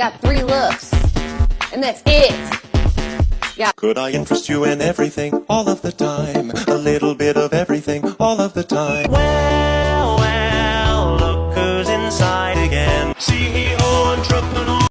Got three looks, and that's it. Yeah. Could I interest you in everything all of the time? A little bit of everything all of the time. Well, well, look who's inside again. See